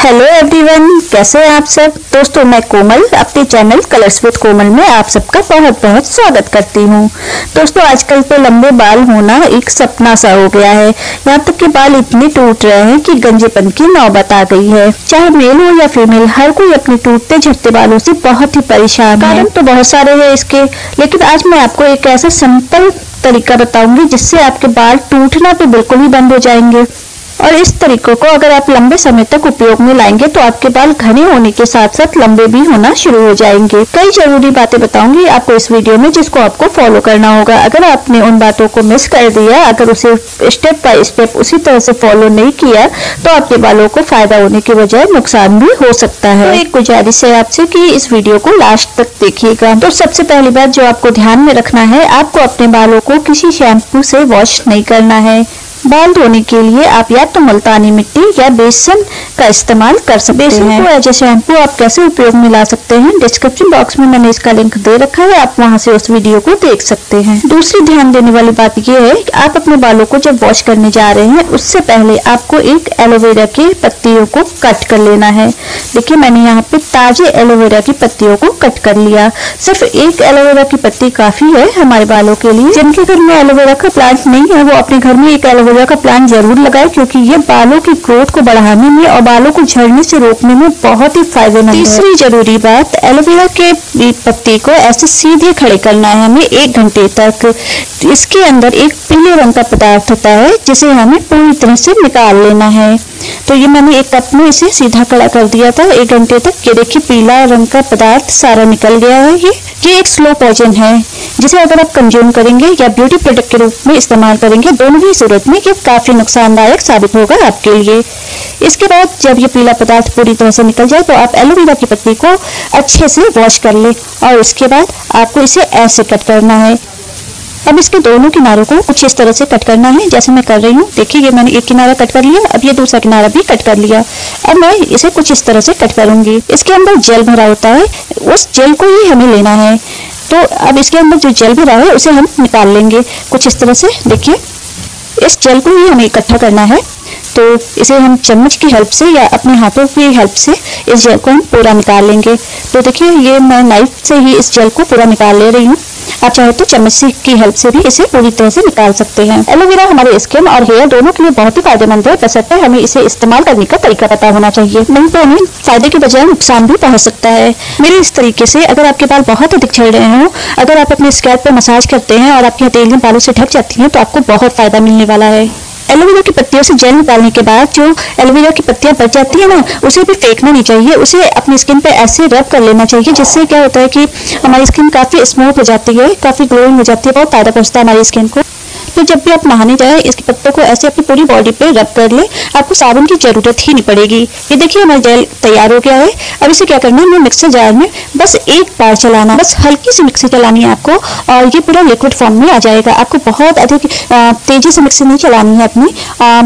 Hello everyone कैसे हैं आप सब? दोस्तों, मैं कोमल, अपने चैनल कलर्स विद कोमल में आप सबका बहुत बहुत स्वागत करती हूँ। दोस्तों, आजकल तो लंबे बाल होना एक सपना सा हो गया है। यहाँ तक के बाल इतने टूट रहे हैं कि गंजेपन की नौबत आ गई है। चाहे मेल हो या फीमेल हर कोई अपने टूटते झटते बालों से बहुत ही परेशान है। कारण तो बहुत सारे है इसके, लेकिन आज मैं आपको एक ऐसा सिंपल तरीका बताऊँगी जिससे आपके बाल टूटना तो बिल्कुल ही बंद हो जाएँगे। और इस तरीकों को अगर आप लंबे समय तक उपयोग में लाएँगे तो आपके बाल घने होने के साथ साथ लंबे भी होना शुरू हो जाएँगे। कई ज़रूरी बातें बताऊँगी आपको इस वीडियो में, जिसको आपको फॉलो करना होगा। अगर आपने उन बातों को मिस कर दिया, अगर उसे स्टेप बाय स्टेप उसी तरह से फॉलो नहीं किया तो आपके बालों को फ़ायदा होने के बजाय नुकसान भी हो सकता है। तो एक गुजारिश है आपसे की इस वीडियो को लास्ट तक देखिएगा। तो सबसे पहली बात जो आपको ध्यान में रखना है, आपको अपने बालों को किसी शैम्पू से वॉश नहीं करना है। बाल धोने के लिए आप या तो मुल्तानी मिट्टी या बेसन का इस्तेमाल कर सकते हैं। को एज ए शैम्पू आप कैसे उपयोग में ला सकते हैं डिस्क्रिप्शन बॉक्स में मैंने इसका लिंक दे रखा है आप वहाँ से उस वीडियो को देख सकते हैं। दूसरी ध्यान देने वाली बात यह है कि आप अपने बालों को जब वॉश करने जा रहे हैं उससे पहले आपको एक एलोवेरा के पत्तियों को कट कर लेना है। देखिए मैंने यहाँ पे ताजे एलोवेरा की पत्तियों को कट कर लिया। सिर्फ़ एक एलोवेरा की पत्ती काफ़ी है हमारे बालों के लिए। जिनके घर में एलोवेरा का प्लांट नहीं है वो अपने घर में एक एलोवेरा का प्लांट ज़रूर लगाए क्योंकि ये बालों की ग्रोथ को बढ़ाने में और बालों को झड़ने से रोकने में बहुत ही फ़ायदेमंद है। तीसरी ज़रूरी बात, एलोवेरा के पत्ती को ऐसे सीधे खड़े करना है हमें एक घंटे तक। इसके अंदर एक पीले रंग का पदार्थ होता है, जिसे हमें पूरी तरह से निकाल लेना है। तो ये मैंने एक कप में इसे सीधा खड़ा कर दिया था, एक घंटे तक। ये देखिए, पीला रंग का पदार्थ सारा निकल गया है ये। ये एक स्लो पॉइजन है, जिसे अगर आप कंज्यूम करेंगे या ब्यूटी प्रोडक्ट के रूप में इस्तेमाल करेंगे, दोनों ही सूरत में ये काफ़ी नुकसानदायक साबित होगा आपके लिए। इसके बाद जब ये पीला पदार्थ पूरी तरह से निकल जाए तो आप एलोवेरा की पत्ती को अच्छे से वॉश कर ले और उसके बाद आपको इसे ऐसे कट करना है। अब इसके दोनों किनारों को कुछ इस तरह से कट करना है, जैसे मैं कर रही हूँ। देखिए, ये मैंने एक किनारा कट कर लिया, अब ये दूसरा किनारा भी कट कर लिया। अब मैं इसे कुछ इस तरह से कट करूँगी। इसके अंदर जेल भरा होता है, उस जेल को ही हमें लेना है। तो अब इसके अंदर जो जेल भरा है, उसे हम निकाल लेंगे। कुछ इस तरह से, देखिए, इस जेल को ही हमें इकट्ठा करना है। तो इसे हम चम्मच की हेल्प से या अपने हाथों की हेल्प से इस जेल को हम पूरा निकाल लेंगे। तो देखिए, ये मैं नाइफ से ही इस जेल को पूरा निकाल ले रही हूँ। आप चाहे तो चम्मच की हेल्प से भी इसे पूरी तरह से निकाल सकते हैं। एलोवेरा हमारे स्किन और हेयर दोनों के लिए बहुत ही फ़ायदेमंद है। बसरते हमें इसे इस्तेमाल करने का तरीका पता होना चाहिए। नहीं तो हमें फ़ायदे के बजाय नुकसान भी पहुँच सकता है। मेरे इस तरीके से अगर आपके बाल बहुत अधिक झड़ रहे हो, अगर आप अपने स्कैल्प पर मसाज करते हैं और आपकी हथेलियाँ बालों से ढक जाती हैं तो आपको बहुत फ़ायदा मिलने वाला है। एलोवेरा की पत्तियों से जेल निकालने के बाद जो एलोवेरा की पत्तियाँ बच जाती है ना, उसे भी फेंकना नहीं चाहिए। उसे अपनी स्किन पर ऐसे रब कर लेना चाहिए, जिससे क्या होता है कि हमारी स्किन काफ़ी स्मूथ हो जाती है, काफ़ी ग्लोइंग हो जाती है, बहुत फ़ायदा पहुँचता है हमारी स्किन को। तो जब भी आप नहाने जाए इसके पत्तों को ऐसे अपनी पूरी बॉडी पे रब कर ले आपको साबुन की ज़रूरत ही नहीं पड़ेगी। ये देखिए हमारा जेल तैयार हो गया है। अब इसे क्या करना है मिक्सर जार में बस एक बार चलाना बस हल्की सी मिक्सी चलानी है आपको और ये पूरा लिक्विड फॉर्म में आ जाएगा। आपको बहुत अधिक तेज़ी से मिक्सी नहीं चलानी है अपनी।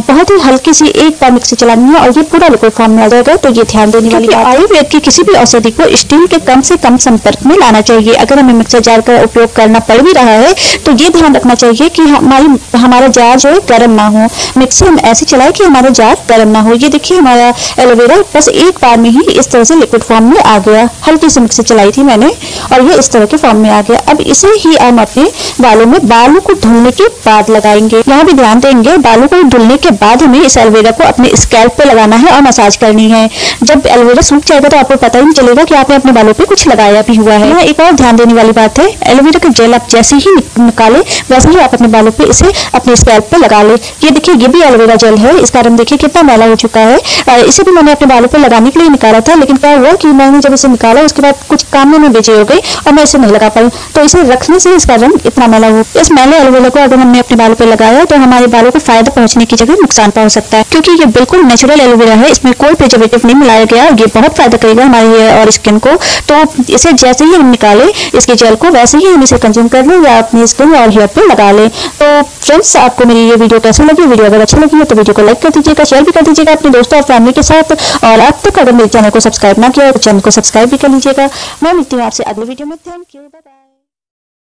बहुत ही हल्की सी एक बार मिक्सी चलानी है और ये पूरा लिक्विड फॉर्म में आ जाएगा तो ये ध्यान देने वाली आयुर्वेद की किसी भी औषधि को स्टील के कम से कम संपर्क में लाना चाहिए। अगर हमें मिक्सर जार का उपयोग करना पड़ भी रहा है तो ये ध्यान रखना चाहिए कि हमारी, हमारा जार जो है, गर्म ना हो। मिक्सी हम ऐसे चलाए कि हमारा जार गर्म ना हो। ये देखिए हमारा एलोवेरा बस एक बार में ही इस तरह से लिक्विड फॉर्म में आ गया। हल्की सी मिक्सी चलाई थी मैंने और ये इस तरह के फॉर्म में आ गया। अब इसे ही हम अपने बालों में, बालों को धुलने के बाद लगाएँगे। यहाँ भी ध्यान देंगे, बालों को धुलने के बाद हमें इस एलोवेरा को अपने स्कैल्प पे लगाना है और मसाज करनी है। जब एलोवेरा सूख जाएगा तो आपको पता ही नहीं चलेगा कि आपने अपने बालों पे कुछ लगाया भी हुआ है। यहाँ एक और ध्यान देने वाली बात है एलोवेरा का जेल आप जैसे ही निकाले, वैसे ही आप अपने बालों पे इसे अपने स्कैल्प पर लगा ले। ये देखिए, ये भी एलोवेरा जेल है इसका रंग देखिए कितना मैला हो चुका है। इसे भी मैंने अपने बालों पे लगाने के लिए निकाला था, लेकिन क्या हुआ कि मैंने जब इसे निकाला, उसके बाद कुछ काम में बेचे हो गई और मैं इसे नहीं लगा पाई। तो इसे रखने से इसका रंग इतना मैला हो इस मैले एलोवेरा को अगर हमने अपने बालों पर लगाया तो हमारे बालों को फ़ायदा पहुँचने की जगह नुकसान पहुँच सकता है। क्योंकि ये बिल्कुल नेचुरल एलोवेरा है, इसमें कोई प्रिजर्वेटिव नहीं मिलाया गया, ये बहुत फ़ायदा करेगा हमारे और स्किन को। तो इसे जैसे ही हम निकाले, इसके जेल को वैसे ही हम इसे कंज्यूम कर लें या अपनी स्किन और हेयर पर लगा लें। तो फ्रेंड्स आपको मेरी ये वीडियो कैसी लगी? वीडियो अगर अच्छी लगी है तो वीडियो को लाइक कर दीजिएगा शेयर भी कर दीजिएगा अपने दोस्तों और फैमिली के साथ। और अब तक अगर मेरे चैनल को सब्सक्राइब ना किया तो चैनल को सब्सक्राइब भी कर लीजिएगा। मैं मिलती हूँ आपसे अगले वीडियो में। Thank you bye